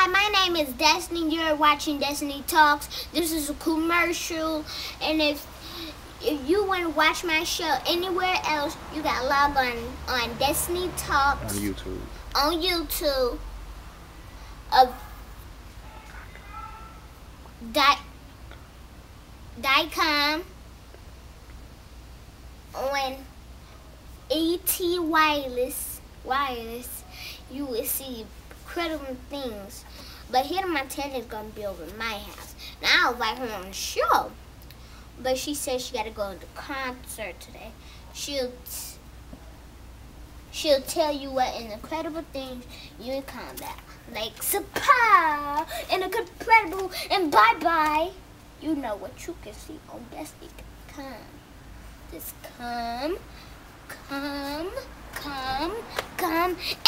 Hi, my name is Destiny. You're watching Destiny Talks. This is a commercial, and if if you want to watch my show anywhere else, you got to log on on Destiny Talks on YouTube. On YouTube. Of dot dot com on ET Wireless Wireless. You will see incredible things. But here my is gonna be over my house. Now I'll invite her hmm, on the show. But she says she gotta go to the concert today. She'll she'll tell you what an incredible things you in combat. Like surprise and incredible and bye bye. You know what you can see on Destiny. Come. Just come, come, come, come, and.